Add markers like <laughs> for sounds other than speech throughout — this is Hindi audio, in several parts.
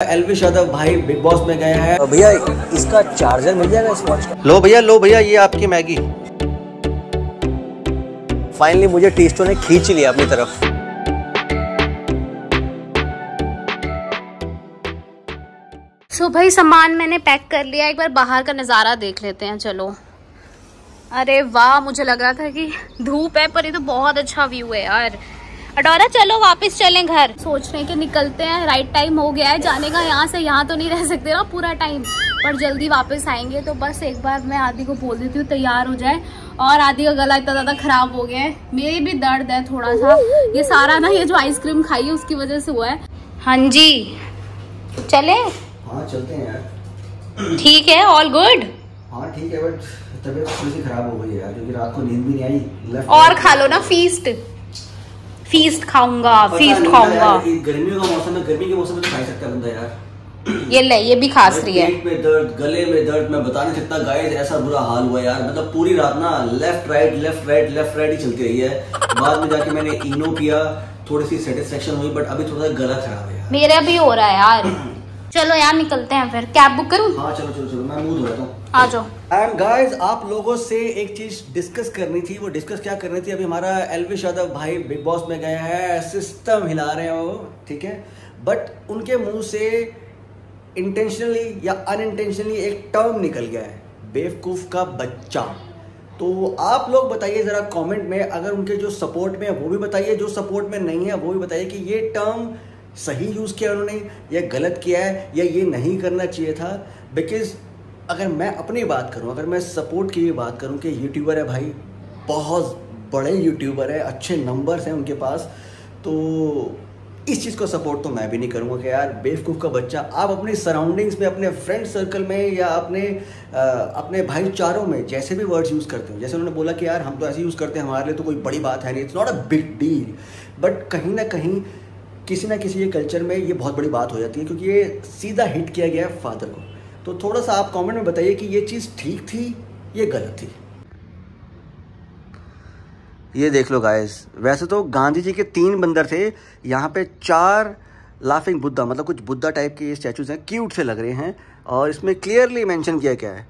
एलविश यादव भाई बिग बॉस में गए हैं। भैया इसका चार्जर मिल जाएगा इस वॉच का? लो भैया लो भैया ये आपकी मैगी। फाइनली मुझे टेस्टो ने खींच लिया अपनी तरफ़। सो so, भाई सामान मैंने पैक कर लिया। एक बार बाहर का नज़ारा देख लेते हैं चलो। अरे वाह मुझे लग रहा था कि धूप है पर ये तो बहुत अच्छा व्यू है यार। अडोरा चलो वापस चलें घर। सोच रहे हैं कि निकलते हैं राइट टाइम हो गया है जाने का यहाँ से यहाँ तो नहीं रह सकते ना पूरा टाइम पर जल्दी वापस आएँगे तो बस एक बार मैं आदि को बोल देती हूँ तैयार हो जाए। और आदि का गला इतना ज़्यादा खराब हो गया है मेरे भी दर्द है थोड़ा सा ये सारा ना ये जो आइसक्रीम खाई है उसकी वजह से हुआ है। हाँ जी। चले? हाँ चलते हैं ठीक है ऑल गुड हाँ ठीक है बट तबीयत थोड़ी सी खराब हो गई है यार क्योंकि रात को नींद भी नहीं आई। और खा लो ना फीस्ट फीस्ट खाऊँगा फीस्ट खाऊँगा। गर्मियों का मौसम है गर्मी के मौसम में तो खा सकता है बंदा यार। ये ले ये भी खास रही है। पेट में दर्द गले में दर्द मैं बता नहीं सकता गाइस ऐसा बुरा हाल हुआ यार। मतलब पूरी रात ना left right left right left right ही चलती रही है। बाद में जाके मैंने इनो पिया थोड़ी सी सेटिस्फेक्शन हुई बट अभी थोड़ा सा गला खराब है मेरा भी हो रहा है यार। <clears throat> चलो यार निकलते हैं फिर। कैब बुक करूँ? हाँ चलो चलो चलो मैं मुँह धो रहा हूँ। आ जाओ। एंड गाइस आप लोगों से एक चीज़ डिस्कस करनी थी वो डिस्कस क्या करनी थी? अभी हमारा एलविश यादव भाई बिग बॉस में गए हैं सिस्टम हिला रहे हैं वो ठीक है? बट उनके मुँह से इंटेंशनली या अनइंटेंशनली एक टर्म निकल गया है बेवकूफ़ का बच्चा। तो आप लोग बताइए ज़रा कमेंट में अगर उनके जो सपोर्ट में है वो भी बताइए जो सपोर्ट में नहीं है वो भी बताइए कि ये टर्म सही यूज़ किया उन्होंने या गलत किया है या ये नहीं करना चाहिए था? बिकॉज़ अगर मैं अपनी बात करूँ अगर मैं सपोर्ट की भी बात करूँ कि यूट्यूबर है भाई बहुत बड़े यूट्यूबर है अच्छे नंबर्स हैं उनके पास तो इस चीज़ को सपोर्ट तो मैं भी नहीं करूँगा कि यार बेवकूफ़ का बच्चा आप अपनी सराउंडिंग्स में अपने फ्रेंड सर्कल में या अपने आ, अपने भाईचारों में जैसे भी वर्ड्स यूज़ करते हो जैसे उन्होंने बोला कि यार हम तो ऐसे यूज़ करते हैं हमारे लिए तो कोई बड़ी बात है नहीं it's not a big deal but कहीं ना कहीं किसी ना किसी ये कल्चर में ये बहुत बड़ी बात हो जाती है, क्योंकि ये सीधा हिट किया गया है फादर को। तो थोड़ा सा आप कमेंट में बताइए कि ये चीज़ ठीक थी, ये गलत थी? ये देख लो गाइस वैसे तो गांधी जी के तीन बंदर थे, यहाँ पे चार लाफिंग बुद्धा मतलब कुछ बुद्धा टाइप के ये स्टैचूज हैं क्यूट से लग रहे हैं, और इसमें क्लियरली मेंशन किया क्या है।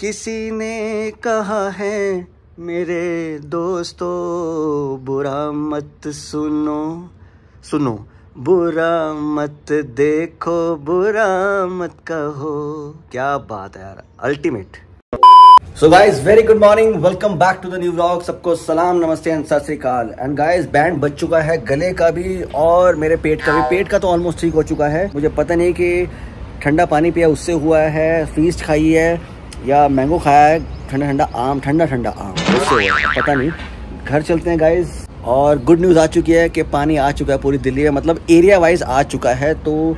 किसी ने कहा है, मेरे दोस्तों, बुरा मत सुनो। सुनो, बुरा मत देखो, बुरा मत कहो। क्या बात है यार ultimate so guys very good morning welcome back to the new vlog सबको सलाम, नमस्ते एंड सत श्रीकाल एंड गाइज़ बैंड बच चुका है गले का भी और मेरे पेट का भी। पेट का तो ऑलमोस्ट ठीक हो चुका है। मुझे पता नहीं कि ठंडा पानी पिया उससे हुआ है फ़ीस खाई है, या मैंगो खाया है, ठंडा ठंडा आम, ठंडा ठंडा आम। उससे पता नहीं। घर चलते हैं गाइज़ और गुड न्यूज़ आ चुकी है कि पानी आ चुका है पूरी दिल्ली में। मतलब एरिया वाइज आ चुका है तो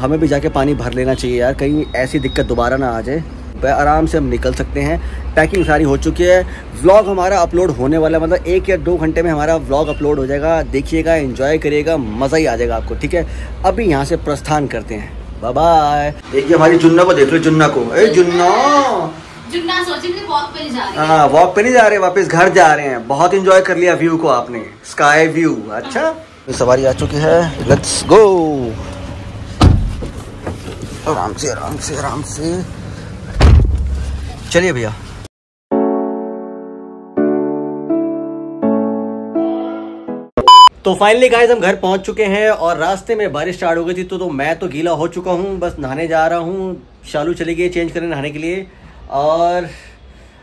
हमें भी जाके पानी भर लेना चाहिए यार। कहीं ऐसी दिक्कत दोबारा ना आ जाए। आराम से हम निकल सकते हैं। पैकिंग सारी हो चुकी है। व्लॉग हमारा अपलोड होने वाला है। मतलब एक या दो घंटे में हमारा व्लॉग अपलोड हो जाएगा। देखिएगा एंजॉय करिएगा, मज़ा ही आ जाएगा आपको, ठीक है? अभी यहाँ से प्रस्थान करते हैं। बाय देखिए हमारी जुन्ना को, देख लो जुन्ना को। ए, जुन्ना! हाँ वॉक पे नहीं जा रहे वापस घर जा रहे हैं। बहुत इंजॉय कर लिया व्यू को आपने। स्काई व्यू अच्छा? सवारी आ चुकी है। लेट्स गो आराम से आराम से आराम से। चलिए भैया। तो फाइनली गाइस हम घर पहुँच चुके हैं और रास्ते में बारिश स्टार्ट हो गई थी तो, तो मैं तो गीला हो चुका हूँ बस नहाने जा रहा हूँ। शालू चली गई चेंज करने नहाने के लिए। और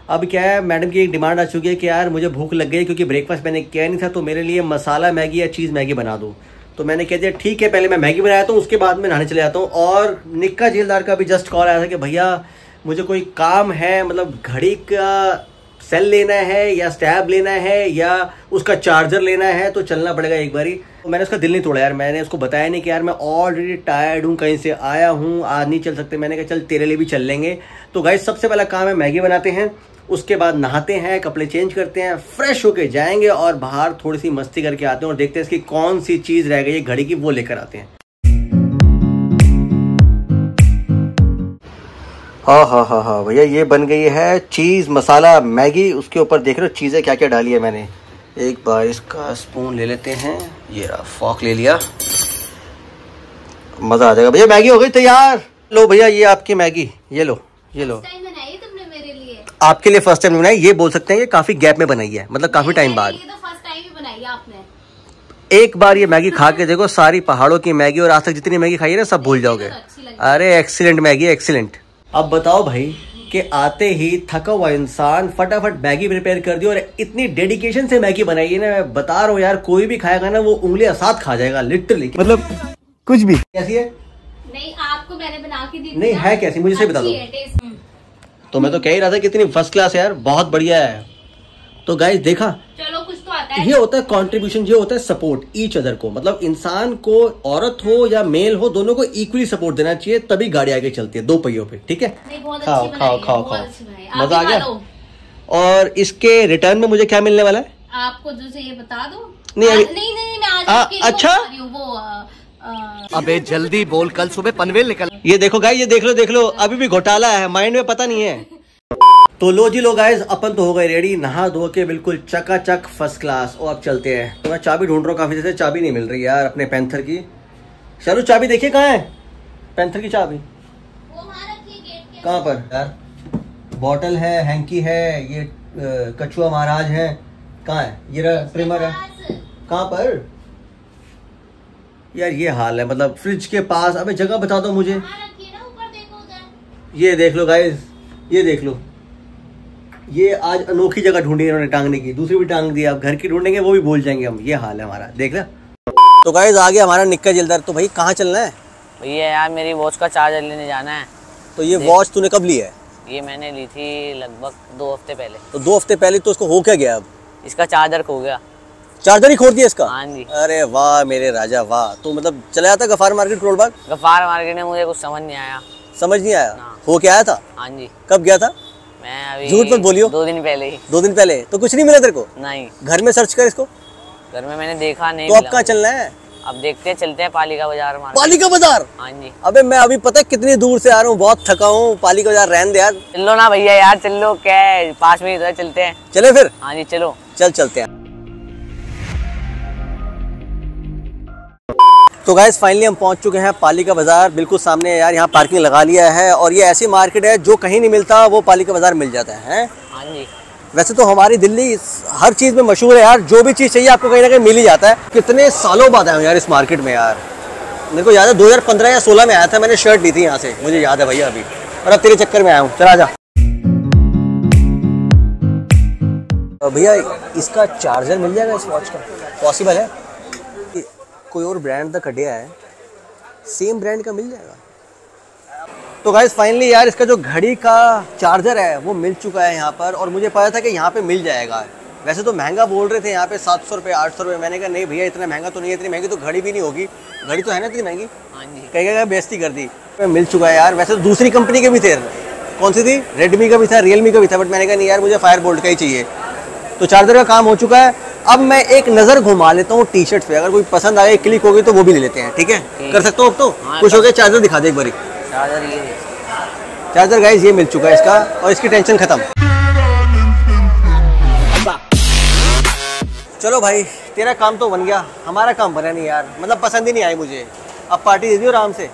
अब क्या है, मैडम की एक डिमांड आ चुकी है कि यार मुझे भूख लग गई क्योंकि ब्रेकफास्ट मैंने किया नहीं था तो मेरे लिए मसाला मैगी या चीज़ मैगी बना दो। तो मैंने कह दिया, ठीक है, पहले मैं मैगी बनाया था उसके बाद मैं नहाने चले जाता हूँ। और निक्का झीलदार का भी जस्ट कॉल आया था कि, भैया, मुझे कोई काम है मतलब घड़ी का सेल लेना है या स्टैब लेना है या उसका चार्जर लेना है तो चलना पड़ेगा एक बारी। तो मैंने उसका दिल नहीं तोड़ा यार, मैंने उसको बताया नहीं कि यार मैं ऑलरेडी टायर्ड हूँ, कहीं से आया हूँ, आज नहीं चल सकते। मैंने कहा, चल, तेरे लिए भी चल लेंगे। तो गाइस सबसे पहला काम है, मैगी बनाते हैं, उसके बाद नहाते हैं, कपड़े चेंज करते हैं फ्रेश होके जाएँगे और बाहर थोड़ी सी मस्ती करके आते हैं और देखते हैं इसकी कौन सी चीज़ रह गई है, घड़ी की, वो लेकर आते हैं। हाँ हाँ हाँ हाँ भैया ये बन गई है चीज़ मसाला मैगी उसके ऊपर देख रहे हो चीज़ें क्या क्या डाली है मैंने। एक बार इसका स्पून ले लेते हैं ये रहा फॉक ले लिया। मज़ा आ जाएगा। भैया मैगी हो गई तैयार। लो भैया ये आपकी मैगी ये लो ये लो। तुमने मेरे लिए? आपके लिए फ़र्स्ट टाइम बनाई ये बोल सकते हैं ये काफ़ी गैप में बनाई है मतलब काफ़ी टाइम बाद। तो एक बार ये मैगी खा के <laughs> देखो सारी पहाड़ों की मैगी और आज तक जितनी मैगी खाई है ना सब भूल जाओगे। अरे एक्सीलेंट मैगी एक्सीलेंट अब बताओ भाई कि आते ही थका हुआ इंसान फटाफट मैगी प्रिपेयर कर दी और इतनी डेडिकेशन से मैगी बनाई है ना मैं बता रहा हूँ यार कोई भी खाएगा ना वो उंगलियाँ साथ खा जाएगा लिटरली मतलब कुछ भी। कैसी है? नहीं आपको मैंने बना के दी नहीं है कैसी? मुझे बता दो। तो मैं तो कह ही रहा था कितनी फ़र्स्ट क्लास है यार बहुत बढ़िया है। तो गाइस देखा? चलो आता है ये होता है कॉन्ट्रीब्यूशन ये होता है सपोर्ट ईच अदर को। मतलब इंसान को औरत हो या मेल हो दोनों को इक्वली सपोर्ट देना चाहिए तभी गाड़ी आगे चलती है दो पहियों पे ठीक है? खाओ खाओ खाओ खाओ। मज़ा आ गया? और इसके रिटर्न में मुझे क्या मिलने वाला है? आपको जो ये बता दो। नहीं, आ, अभी- नहीं नहीं मैं आज आ, अच्छा? वो बता रही वो अ, अबे जल्दी बोल कल सुबह पनवेल निकल। ये देखो गाइस ये देख लो देख लो अभी भी घोटाला है माइंड में पता नहीं है। तो लो जी लो गाइस अपन तो हो गए रेडी नहा धो के बिल्कुल चकाचक फ़र्स्ट क्लास और अब चलते हैं। तो मैं चाबी ढूंढ रहा हूँ काफ़ी जैसे चाबी नहीं मिल रही यार अपने पैंथर की। चलो चाबी देखिए कहाँ है? पैंथर की चाबी। कहाँ पर? यार बॉटल है हैंकी है ये कछुआ महाराज है। कहाँ है? ये रहा ट्रिमर है। कहाँ पर? यार ये हाल है मतलब फ्रिज के पास। अबे जगह बता दो मुझे। ये देख लो गाइस ये देख लो। ये आज अनोखी जगह ढूंढी है इन्होंने टांगने की। दूसरी भी टांग दी अब घर की ढूंढेंगे वो भी भूल जाएँगे हम। ये हाल है हमारा। देख ना तो गाइस आ गया हमारा निक्का जिलदार। तो भाई कहाँ चलना है? भैया यार मेरी वॉच का चार्जर लेने जाना है। तो ये वॉच तूने कब ली है? ये मैंने ली थी लगभग दो हफ़्ते पहले। तो दो हफ़्ते पहले तो उसको हो क्या गया अब? इसका चार्जर खो गया। चार्जर ही खोल दिया इसका? हाँ जी। अरे वाह मेरे राजा वाह। तो मतलब चला जाता गफार मार्केट रोड बाग? गफार मार्केट में मुझे कुछ समझ नहीं आया। समझ नहीं आया? हाँ। हो क्या आया था? हाँ जी। कब गया था? मैं अभी झूठ मत बोलियो। दो दिन पहले ही। दो दिन पहले? तो कुछ नहीं मिला तेरे को? नहीं। घर में सर्च कर इसको। घर में मैंने देखा नहीं तो अब कहाँ चलना है? अब देखते हैं चलते हैं पालिका बाज़ार पालिका बाज़ार? हाँ जी। अबे मैं अभी पता है कितनी दूर से आ रहा हूँ बहुत थका हूँ पालिका बाज़ार रहने दे यार। चलो लो ना भैया यार चलो लो क्या पास में इधर चलते हैं। चले फिर? हाँ जी चलो। चल चलते हैं। तो गाइस फाइनली हम पहुँच चुके हैं पालिका बाज़ार। बिल्कुल सामने है यार यहाँ पार्किंग लगा लिया है और ये ऐसी मार्केट है जो कहीं नहीं मिलता वो पालिका बाज़ार मिल जाता है। हाँ? जी। वैसे तो हमारी दिल्ली हर चीज़ में मशहूर है यार जो भी चीज़ चाहिए आपको कहीं ना कहीं मिल ही जाता है। कितने सालों बाद आया हूँ यार इस मार्केट में यार? मेरे को याद है 2015 या 16 में आया था मैंने शर्ट ली थी यहाँ से। मुझे याद है भैया अभी। और अब तेरे चक्कर में आया हूँ। चला जा। भैया इसका चार्जर मिल जाएगा इस वॉच का? पॉसिबल है? कोई और ब्रांड का कटिया है सेम ब्रांड का मिल जाएगा। तो गाइस फाइनली यार इसका जो घड़ी का चार्जर है वो मिल चुका है यहाँ पर और मुझे पता था कि यहाँ पे मिल जाएगा। वैसे तो महँगा बोल रहे थे यहाँ पे सात सौ रुपये आठ सौ रुपये मैंने कहा नहीं भैया इतना महँगा तो नहीं है इतनी महँगी तो घड़ी भी नहीं होगी। घड़ी तो है ना इतनी महँगी? हाँ जी। कहीं कहीं बेइज्जती कर दी। मिल चुका है यार। वैसे तो दूसरी कंपनी के भी थे। कौन सी थी? रेडमी का भी था रियलमी का भी था बट मैंने कहा नहीं यार मुझे फायर बोल्ट का ही चाहिए। तो चार्जर का काम हो चुका है। अब मैं एक नज़र घुमा लेता हूँ टी शर्ट पे। अगर कोई पसंद आ गई क्लिक हो गई तो वो भी ले लेते हैं ठीक है? कर सकता हूँ अब तो? हाँ, खुश हो गया चार्जर दिखा दे एक बारी। चार्जर ये चार्जर गाइस ये मिल चुका है इसका और इसकी टेंशन खत्म। चलो भाई तेरा काम तो बन गया। हमारा काम बना नहीं यार। मतलब पसंद ही नहीं आई मुझे। अब पार्टी दे दियो आराम से।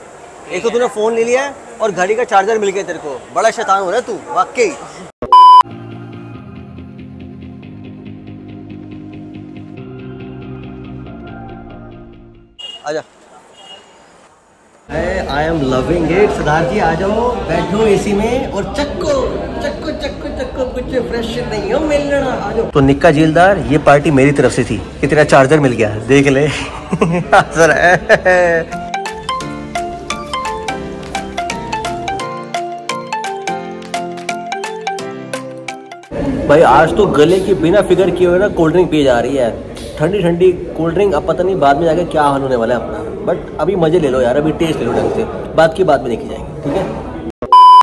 एक तो तूने फ़ोन ले लिया है और घड़ी का चार्जर मिल गया तेरे को। बड़ा शैतान हो रहा है तू वाकई। आजा। I am loving it Sardar ji आ जाओ। बैठो एसी में और चक्को चक्को चक्को चक्को कुछ फ्रेश नहीं हो मिलना आ जाओ। तो निक्का जेलदार ये पार्टी मेरी तरफ़ से थी। कि तेरा चार्जर मिल गया। देख ले। है। भाई आज तो गले के बिना फिगर किए हुए ना कोल्ड ड्रिंक पी जा रही है। ठंडी ठंडी कोल्ड ड्रिंक अब पता नहीं बाद में जाके क्या हाल होने वाला है अपना। बट अभी मज़े ले लो यार, अभी टेस्ट ले लो ढंग से। बात की बात में देखी जाएगी, ठीक है?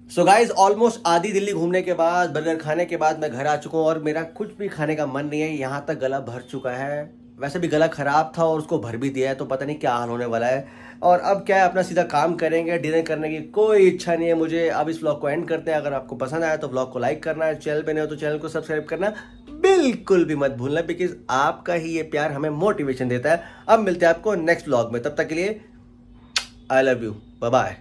सो गाइज़ ऑलमोस्ट आधी दिल्ली घूमने के बाद बर्गर खाने के बाद मैं घर आ चुका हूँ और मेरा कुछ भी खाने का मन नहीं है। यहाँ तक गला भर चुका है। वैसे भी गला खराब था और उसको भर भी दिया है तो पता नहीं क्या हाल होने वाला है। और अब क्या है, अपना सीधा काम करेंगे डिनर करने की कोई इच्छा नहीं है मुझे। अब इस ब्लॉग को एंड करते हैं। अगर आपको पसंद आया तो ब्लॉग को लाइक करना है चैनल पे नहीं हो तो चैनल को सब्सक्राइब करना। बिल्कुल भी मत भूलना बिकॉज़ आपका ही ये प्यार हमें मोटिवेशन देता है। अब मिलते हैं आपको नेक्स्ट ब्लॉग में। तब तक के लिए आई लव यू बाय